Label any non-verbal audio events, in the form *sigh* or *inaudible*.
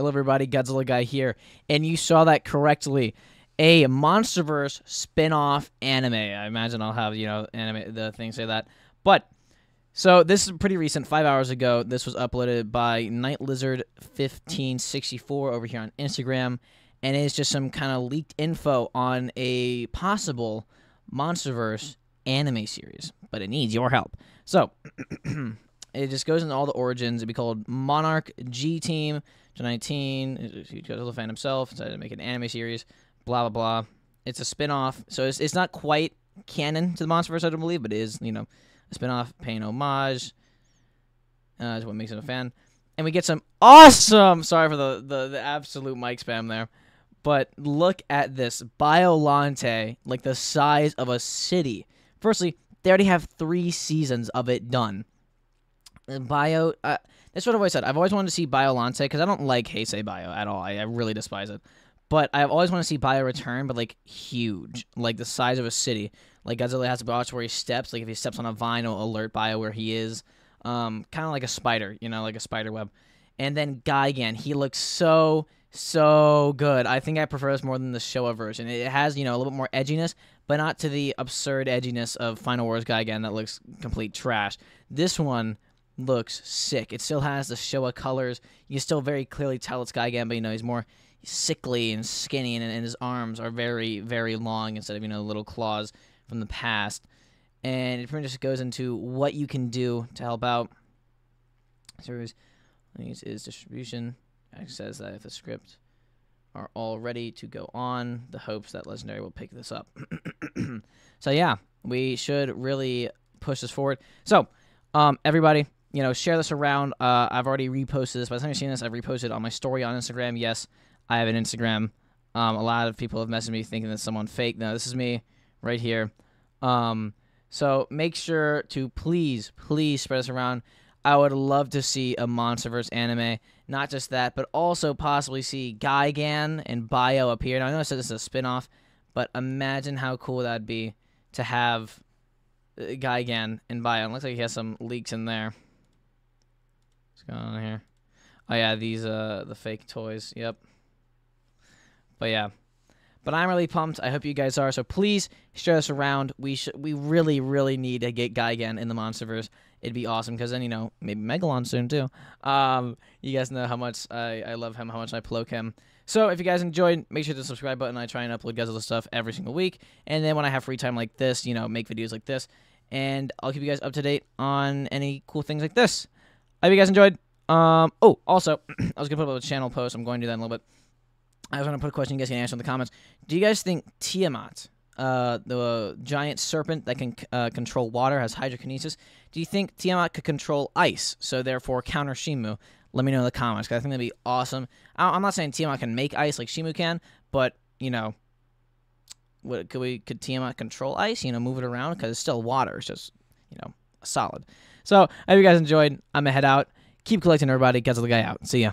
Hello, everybody. Goji Guy here. And you saw that correctly. A Monsterverse spin off anime. I imagine I'll have, you know, anime, the thing say that. But, so this is pretty recent. Five hours ago, this was uploaded by Night Lizard 1564 over here on Instagram. And it's just some kind of leaked info on a possible Monsterverse anime series. But it needs your help. So, *clears throat* it just goes into all the origins. It'd be called Monarch G Team. 19, he goes to fan himself, decided to make an anime series, blah, blah, blah. It's a spin off, so it's, it's not quite canon to the Monsterverse, I don't believe, but it is, you know, a spin off paying homage. Uh, is what makes it a fan. And we get some awesome, sorry for the, the, the absolute mic spam there, but look at this Biolante, like the size of a city. Firstly, they already have three seasons of it done. Bio, uh, that's what I've always said. I've always wanted to see Biolante because I don't like Heisei Bio at all. I, I really despise it. But I've always wanted to see Bio return, but like huge, like the size of a city. Like Godzilla has to watch where he steps. Like if he steps on a vine, it'll alert Bio where he is. Um, kind of like a spider, you know, like a spider web. And then Gigan, he looks so so good. I think I prefer this more than the Showa version. It has, you know, a little bit more edginess, but not to the absurd edginess of Final Wars Gigan that looks complete trash. This one looks sick. It still has the Showa colors. You can still very clearly tell it's Gigan, but you know he's more sickly and skinny, and, and his arms are very, very long instead of you know little claws from the past. And it pretty much goes into what you can do to help out. Series is distribution. It says that if the script are all ready to go on, the hopes that Legendary will pick this up. *clears throat* so yeah, we should really push this forward. So, um, everybody, you know, share this around. Uh, I've already reposted this. By the time you're seeing this, I've reposted on my story on Instagram. Yes, I have an Instagram. Um, a lot of people have messaged me thinking that someone fake. No, this is me right here. Um, so make sure to please, please spread this around. I would love to see a MonsterVerse anime. Not just that, but also possibly see Gigan and Bio appear. Now, I know I said this is a spin-off, but imagine how cool that'd be to have uh, Gigan and Bio. It looks like he has some leaks in there. What's going on here? Oh yeah, these uh the fake toys. Yep. But yeah. But I'm really pumped. I hope you guys are. So please share this around. We should we really really need to get Gigan in the MonsterVerse. It'd be awesome because then you know maybe Megalon soon too. Um, you guys know how much I, I love him, how much I poke him. So if you guys enjoyed, make sure to subscribe button. I try and upload guys Godzilla stuff every single week, and then when I have free time like this, you know, make videos like this, and I'll keep you guys up to date on any cool things like this. I hope you guys enjoyed. Um, oh, also, *clears throat* I was to put up a channel post. I'm going to do that in a little bit. I was to put a question you guys can answer in the comments. Do you guys think Tiamat, uh, the giant serpent that can uh, control water, has hydrokinesis, do you think Tiamat could control ice, so therefore counter Shimo? Let me know in the comments, because I think that'd be awesome. I- am not saying Tiamat can make ice like Shimo can, but, you know, what, could we could Tiamat control ice, you know, move it around? Because it's still water. It's just, solid. So, I hope you guys enjoyed. I'm to head out. Keep collecting, everybody. Goji Guy out. See ya.